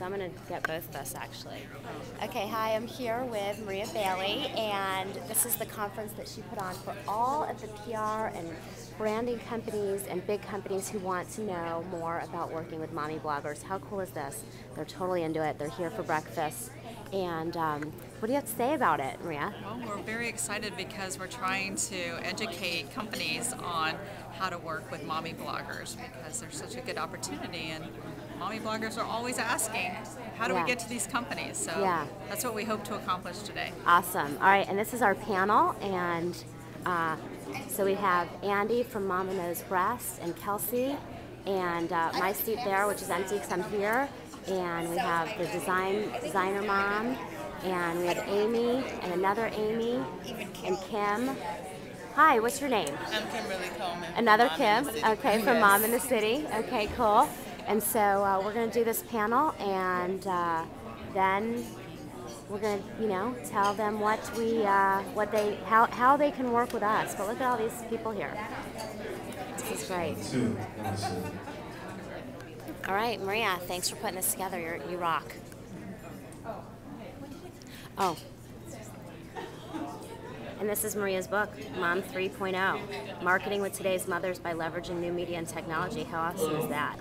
So I'm going to get both of us actually. Okay, hi, I'm here with Maria Bailey, and this is the conference that she put on for all of the PR and branding companies and big companies who want to know more about working with mommy bloggers. How cool is this? They're totally into it. They're here for breakfast. And um, what do you have to say about it, Maria? Well, we're very excited because we're trying to educate companies on how to work with mommy bloggers because there's such a good opportunity and mommy bloggers are always asking, how do Yeah. we get to these companies? So Yeah. that's what we hope to accomplish today. Awesome. All right, and this is our panel, and uh, so we have Andy from Mama Knows Breast and Kelsey, and uh, my seat there, which is empty because I'm here, and we have the design designer mom, and we have Amy and another Amy and Kim. Hi, what's your name? I'm Kimberly Coleman. Another Kim. in the City. Okay, from Yes. Mom in the City. Okay, cool. And so uh, we're going to do this panel, and uh, then we're going to, you know, tell them what we, uh, what they, how, how they can work with us. But look at all these people here. This is great. All right, Maria, thanks for putting this together. You're, you rock. Oh. And this is Maria's book, Mom 3.0 Marketing with Today's Mothers by Leveraging New Media and Technology. How awesome is that?